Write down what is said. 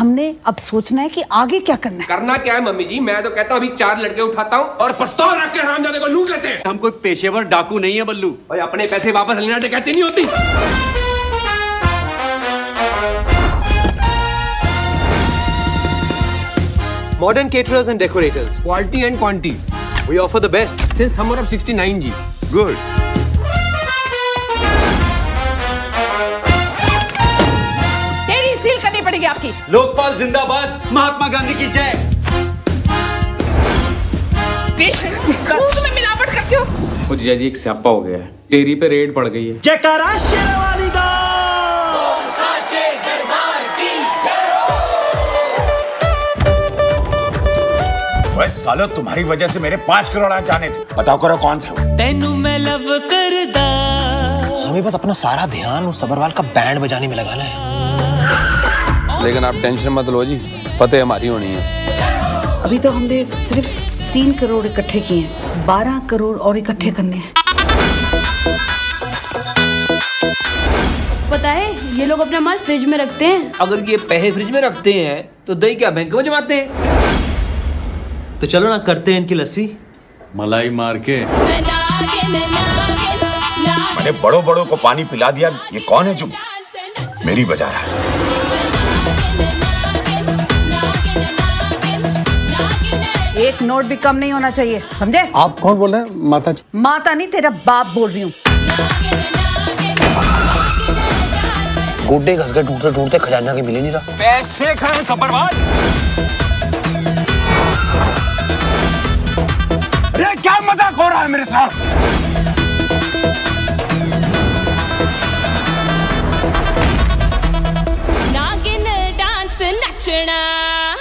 हमने अब सोचना है कि आगे क्या करना है। करना क्या है मम्मी जी? मैं तो कहता हूँ अभी चार लड़के उठाता हूँ और पिस्तौल रख के हरामजादे को लूट लेते हैं। हम कोई पेशेवर डाकू नहीं है बल्लू। और अपने पैसे वापस लेना डकैती नहीं होती। Modern caterers and decorators. Quality and quantity We offer the best. Since summer of 69 जी पड़ेगी आपकी। लोकपाल जिंदाबाद महात्मा गांधी की जय। में मिलावट करते हो। जीजा जी एक स्यापा हो गया है। डेयरी पे रेड पड़ गई है। जयकारा शेरवाली सालो तुम्हारी वजह से मेरे पाँच करोड़ आज जाने थे। बताओ करो कौन थे? तेनू मैं लव करदा। हमें बस अपना सारा ध्यान उस सबरवाल का बैंड बजाने में लगाना है। लेकिन आप टेंशन मत लो जी पते हमारी होनी है। अभी तो हमने सिर्फ़ तीन करोड़ इकट्ठे किए हैं। बारह करोड़ और इकट्ठे करने हैं। पता है ये लोग अपना माल फ्रिज में रखते हैं। अगर ये पैसे फ्रिज में रखते हैं तो दही क्या बैंक में जमाते हैं? तो चलो ना करते हैं इनकी लस्सी। मलाई मार के। मैंने बड़ों बड़ों को पानी पिला दिया ये कौन है जो मेरी बजा रहा है? एक नोट भी कम नहीं होना चाहिए समझे? आप कौन बोल रहे हैं? माता जी। माता नहीं तेरा बाप बोल रही हूँ। गोड्डे घस गए टूटते टूटते खजाना के मिले नहीं रहा पैसे खाए सबरवाल। अरे क्या मज़ाक हो रहा है मेरे साथ? शरणा